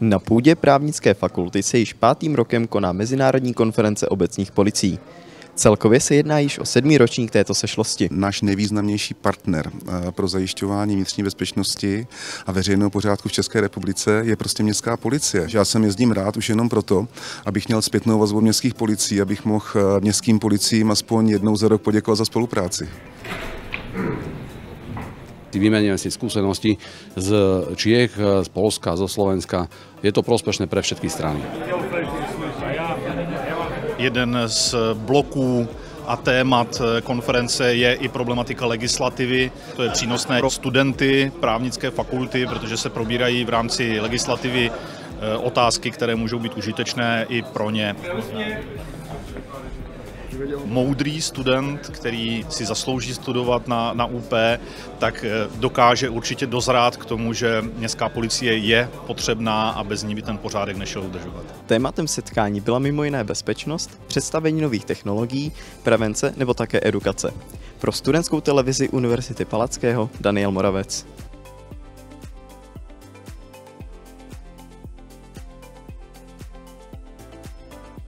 Na půdě právnické fakulty se již pátým rokem koná Mezinárodní konference obecních policií. Celkově se jedná již o sedmý ročník této sešlosti. Náš nejvýznamnější partner eh, pro zajišťování vnitřní bezpečnosti a veřejného pořádku v České republice je prostě městská policie. Já jsem jezdím rád už jenom proto, abych měl zpětnou vazbu městských policií, abych mohl eh, městským policiím aspoň jednou za rok poděkovat za spolupráci vymeníme si skúsenosti z Čiech, z Polska, zo Slovenska. Je to prospešné pre všetky strany. Jeden z bloků a témat konference je i problematika legislativy. To je přínosné pro studenty právnické fakulty, protože se probírají v rámci legislativy otázky, které můžou být užitečné i pro ně moudrý student, který si zaslouží studovat na, na UP, tak eh, dokáže určitě dozrát k tomu, že městská policie je potřebná a bez ní by ten pořádek nešel udržovat. Tématem setkání byla mimo jiné bezpečnost, představení nových technologií, prevence nebo také edukace. Pro studentskou televizi Univerzity Palackého Daniel Moravec.